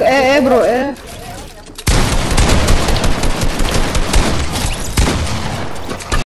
É, é, bro, é.